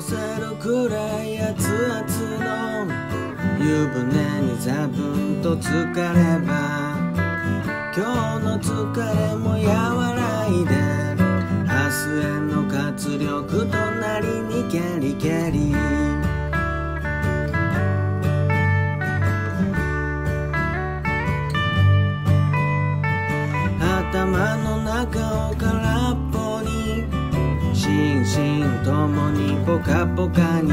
せるくらい熱々の湯船にザブンと浸かれば今日の疲れも和らいで明日への活力隣にケリケリ。頭の中を空っぽに心身ともにポカポカに。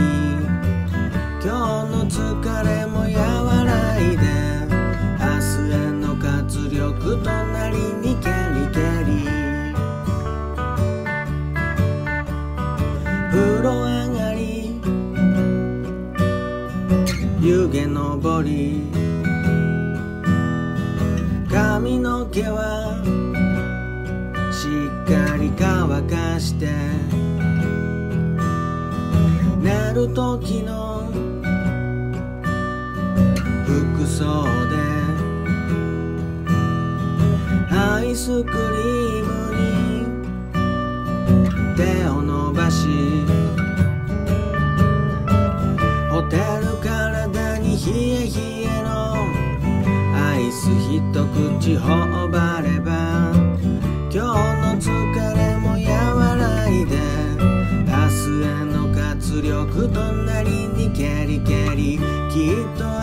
今日の疲れも和らいで明日への活力隣にケリケリ風呂上がり湯気昇り。髪の毛はしっかり乾かしてる時の服装でアイスクリームに手を伸ばしホテル体に冷え冷えのアイス一口頬張れば今日の疲れ活力隣にキャリキャリ。きっと明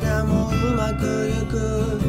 日もうまくいく。